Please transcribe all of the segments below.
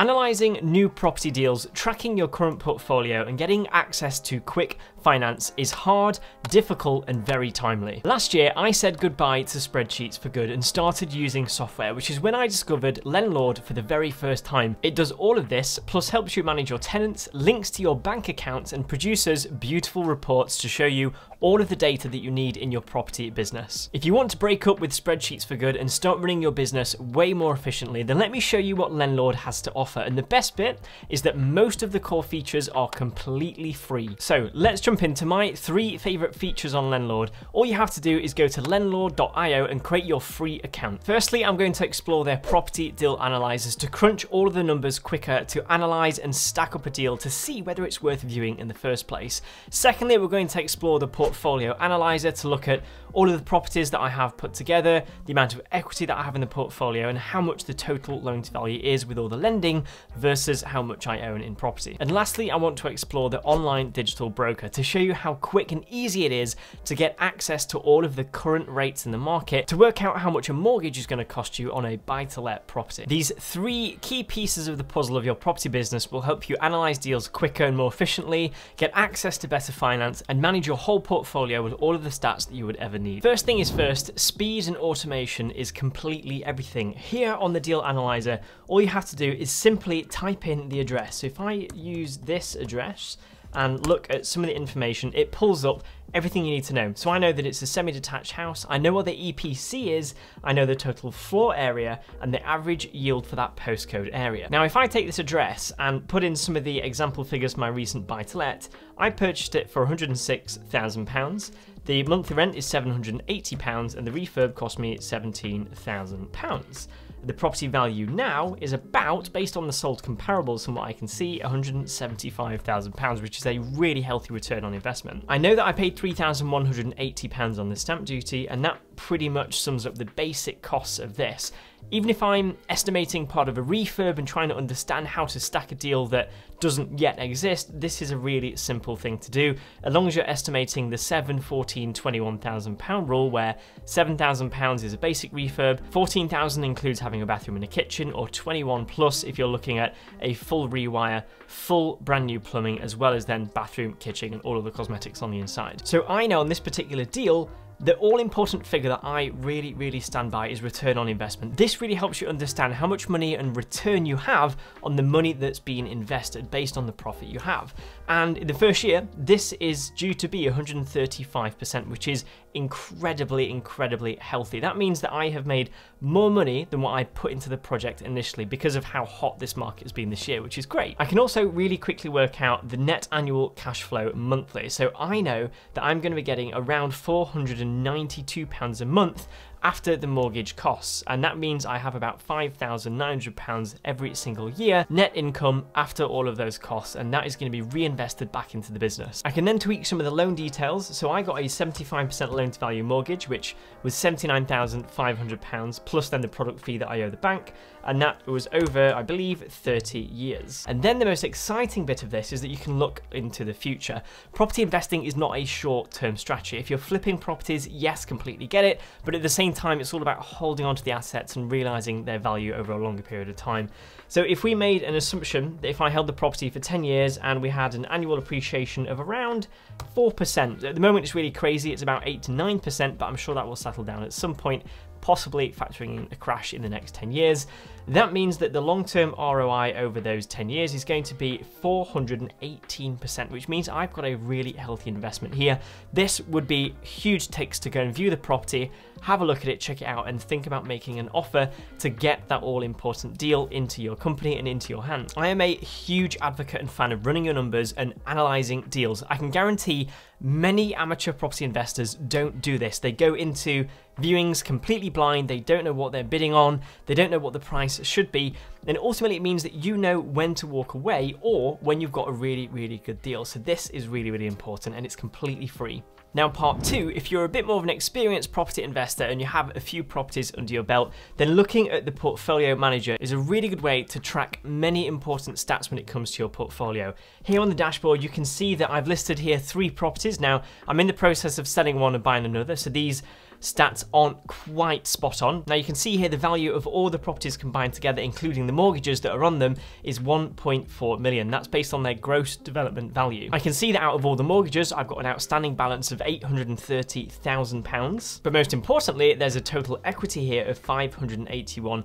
Analysing new property deals, tracking your current portfolio, and getting access to quick finance is hard, difficult, and very timely. Last year, I said goodbye to spreadsheets for good and started using software, which is when I discovered Lendlord for the very first time. It does all of this, plus helps you manage your tenants, links to your bank accounts, and produces beautiful reports to show you all of the data that you need in your property business. If you want to break up with spreadsheets for good and start running your business way more efficiently, then let me show you what Lendlord has to offer. And the best bit is that most of the core features are completely free. So let's jump into my three favorite features on Lendlord. All you have to do is go to lendlord.io and create your free account. Firstly, I'm going to explore their property deal analyzers to crunch all of the numbers quicker to analyze and stack up a deal to see whether it's worth viewing in the first place. Secondly, we're going to explore the portfolio analyzer to look at all of the properties that I have put together, the amount of equity that I have in the portfolio, and how much the total loan to value is with all the lending versus how much I own in property. And lastly, I want to explore the online digital broker to show you how quick and easy it is to get access to all of the current rates in the market to work out how much a mortgage is going to cost you on a buy to let property. These three key pieces of the puzzle of your property business will help you analyze deals quicker and more efficiently, get access to better finance, and manage your whole portfolio with all of the stats that you would ever need. First thing is first, speed and automation is completely everything. Here on the Deal Analyzer, all you have to do is simply type in the address. So if I use this address, and look at some of the information, it pulls up everything you need to know. So I know that it's a semi-detached house, I know what the EPC is, I know the total floor area, and the average yield for that postcode area. Now if I take this address and put in some of the example figures my recent buy-to-let, I purchased it for £106,000. The monthly rent is £780 and the refurb cost me £17,000. The property value now is about, based on the sold comparables from what I can see, £175,000, which is a really healthy return on investment. I know that I paid £3,180 on the stamp duty, and that pretty much sums up the basic costs of this. Even if I'm estimating part of a refurb and trying to understand how to stack a deal that doesn't yet exist, this is a really simple thing to do, as long as you're estimating the 7, 14, 21,000 pound rule where 7,000 pounds is a basic refurb, 14,000 includes having a bathroom and a kitchen, or 21 plus if you're looking at a full rewire, full brand new plumbing, as well as then bathroom, kitchen, and all of the cosmetics on the inside. So I know on this particular deal, the all-important figure that I really, really stand by is return on investment. This really helps you understand how much money and return you have on the money that's been invested based on the profit you have. And in the first year, this is due to be 135%, which is incredibly, incredibly healthy. That means that I have made more money than what I put into the project initially because of how hot this market has been this year, which is great. I can also really quickly work out the net annual cash flow monthly. So I know that I'm going to be getting around 400 £92 a month after the mortgage costs. And that means I have about £5,900 every single year net income after all of those costs. And that is going to be reinvested back into the business. I can then tweak some of the loan details. So I got a 75% loan to value mortgage, which was £79,500 plus then the product fee that I owe the bank. And that was over, I believe, 30 years. And then the most exciting bit of this is that you can look into the future. Property investing is not a short term strategy. If you're flipping properties, yes, completely get it. But at the same same time, it's all about holding on to the assets and realizing their value over a longer period of time. So if we made an assumption that if I held the property for 10 years and we had an annual appreciation of around 4%, at the moment it's really crazy, it's about 8 to 9%, but I'm sure that will settle down at some point possibly factoring in a crash in the next 10 years. That means that the long-term ROI over those 10 years is going to be 418%, which means I've got a really healthy investment here. This would be huge ticks to go and view the property, have a look at it, check it out, and think about making an offer to get that all-important deal into your company and into your hands. I am a huge advocate and fan of running your numbers and analyzing deals. I can guarantee many amateur property investors don't do this. They go into viewings completely blind, they don't know what they're bidding on, they don't know what the price should be, and ultimately it means that you know when to walk away or when you've got a really, really good deal. So this is really, really important and it's completely free. Now, part two, if you're a bit more of an experienced property investor and you have a few properties under your belt, then looking at the portfolio manager is a really good way to track many important stats when it comes to your portfolio. Here on the dashboard, you can see that I've listed here three properties. Now, I'm in the process of selling one and buying another, so these stats aren't quite spot on. Now you can see here the value of all the properties combined together, including the mortgages that are on them, is 1.4 million. That's based on their gross development value. I can see that out of all the mortgages, I've got an outstanding balance of £830,000. But most importantly, there's a total equity here of 581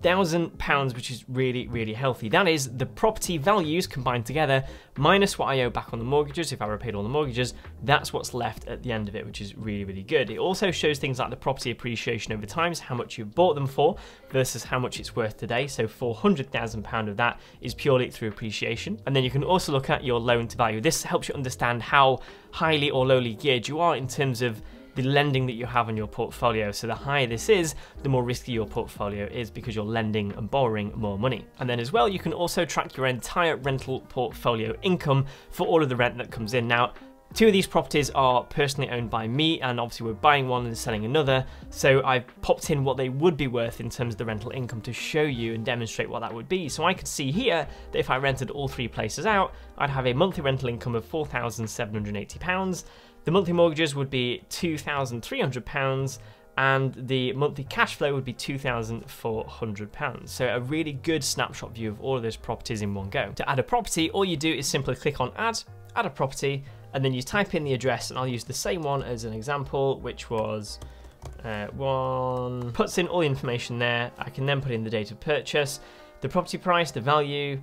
thousand pounds, which is really, really healthy. That is the property values combined together minus what I owe back on the mortgages. If I repaid all the mortgages, that's what's left at the end of it, which is really, really good. It also shows things like the property appreciation over time, so how much you've bought them for versus how much it's worth today. So £400,000 of that is purely through appreciation. And then you can also look at your loan to value. This helps you understand how highly or lowly geared you are in terms of the lending that you have on your portfolio. So the higher this is, the more risky your portfolio is because you're lending and borrowing more money. And then as well, you can also track your entire rental portfolio income for all of the rent that comes in. Now, Two of these properties are personally owned by me, and obviously we're buying one and selling another. So I've popped in what they would be worth in terms of the rental income to show you and demonstrate what that would be. So I can see here that if I rented all three places out, I'd have a monthly rental income of £4,780. The monthly mortgages would be £2,300 and the monthly cash flow would be £2,400. So a really good snapshot view of all of those properties in one go. To add a property, all you do is simply click on add, add a property, and then you type in the address, and I'll use the same one as an example, which was uh, one, puts in all the information there. I can then put in the date of purchase, the property price, the value,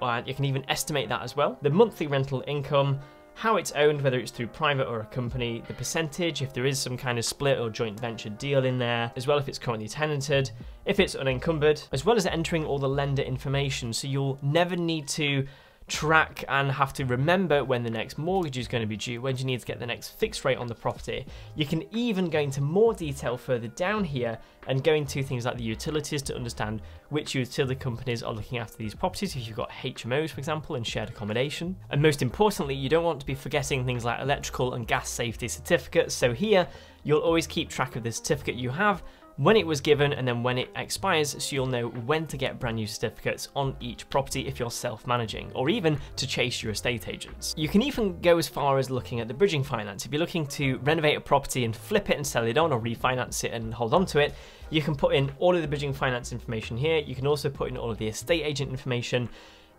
and you can even estimate that as well. The monthly rental income, how it's owned, whether it's through private or a company, the percentage, if there is some kind of split or joint venture deal in there, as well if it's currently tenanted, if it's unencumbered, as well as entering all the lender information. So you'll never need to track and have to remember when the next mortgage is going to be due, when you need to get the next fixed rate on the property. You can even go into more detail further down here and go into things like the utilities to understand which utility companies are looking after these properties if you've got HMOs for example and shared accommodation. And most importantly, you don't want to be forgetting things like electrical and gas safety certificates. So here, you'll always keep track of the certificate you have when it was given and then when it expires so you'll know when to get brand new certificates on each property if you're self-managing or even to chase your estate agents. You can even go as far as looking at the bridging finance. If you're looking to renovate a property and flip it and sell it on or refinance it and hold on to it, you can put in all of the bridging finance information here. You can also put in all of the estate agent information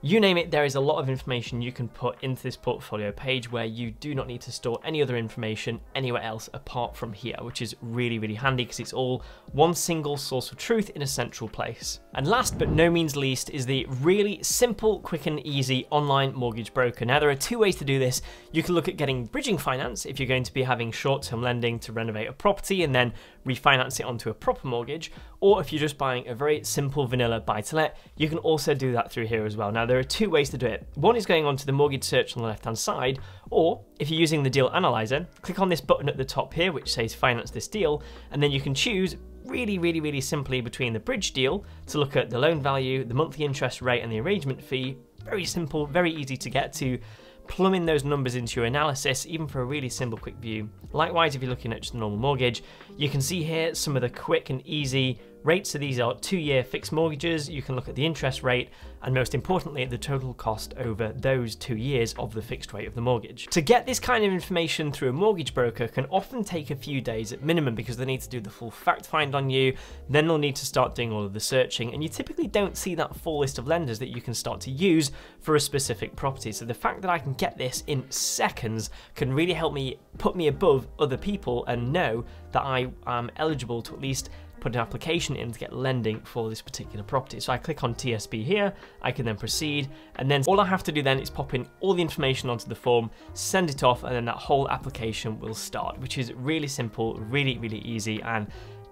you name it, there is a lot of information you can put into this portfolio page where you do not need to store any other information anywhere else apart from here, which is really, really handy because it's all one single source of truth in a central place. And last but no means least is the really simple, quick and easy online mortgage broker. Now there are two ways to do this. You can look at getting bridging finance if you're going to be having short-term lending to renovate a property and then refinance it onto a proper mortgage, or if you're just buying a very simple vanilla buy-to-let, you can also do that through here as well. Now there are two ways to do it. One is going on to the mortgage search on the left-hand side, or if you're using the deal analyzer, click on this button at the top here which says finance this deal, and then you can choose really, really, really simply between the bridge deal to look at the loan value, the monthly interest rate, and the arrangement fee. Very simple, very easy to get to plumbing those numbers into your analysis, even for a really simple quick view. Likewise, if you're looking at just a normal mortgage, you can see here some of the quick and easy rates. So these are two-year fixed mortgages. You can look at the interest rate and most importantly, the total cost over those two years of the fixed rate of the mortgage. To get this kind of information through a mortgage broker can often take a few days at minimum because they need to do the full fact find on you, then they'll need to start doing all of the searching, and you typically don't see that full list of lenders that you can start to use for a specific property. So the fact that I can get this in seconds can really help me put me above other people and know that I am eligible to at least put an application in to get lending for this particular property. So I click on TSB here, I can then proceed, and then all I have to do then is pop in all the information onto the form, send it off, and then that whole application will start, which is really simple, really, really easy, and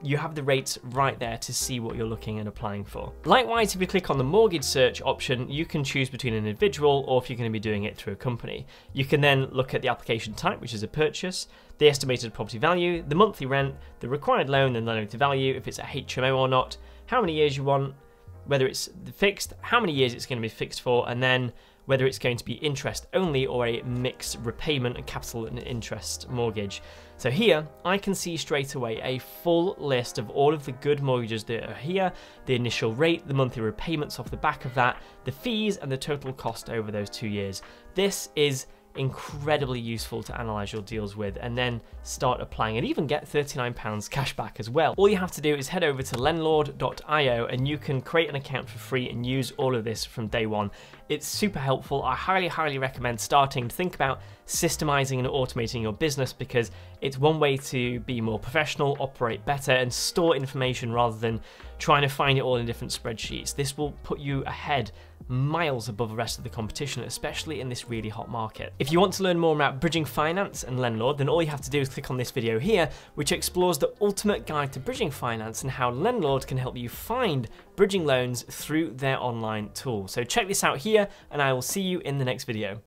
you have the rates right there to see what you're looking and applying for. Likewise, if you click on the mortgage search option, you can choose between an individual or if you're going to be doing it through a company. You can then look at the application type, which is a purchase, the estimated property value, the monthly rent, the required loan and the loan to value, if it's a HMO or not, how many years you want, whether it's fixed, how many years it's going to be fixed for, and then whether it's going to be interest only or a mixed repayment and capital and interest mortgage. So here, I can see straight away a full list of all of the good mortgages that are here, the initial rate, the monthly repayments off the back of that, the fees and the total cost over those two years. This is incredibly useful to analyze your deals with and then start applying and even get £39 cash back as well. All you have to do is head over to lendlord.io and you can create an account for free and use all of this from day one. It's super helpful. I highly, highly recommend starting to think about systemizing and automating your business because it's one way to be more professional, operate better, and store information rather than trying to find it all in different spreadsheets. This will put you ahead miles above the rest of the competition, especially in this really hot market. If you want to learn more about bridging finance and Lendlord, then all you have to do is click on this video here, which explores the ultimate guide to bridging finance and how Lendlord can help you find bridging loans through their online tool. So check this out here, and I will see you in the next video.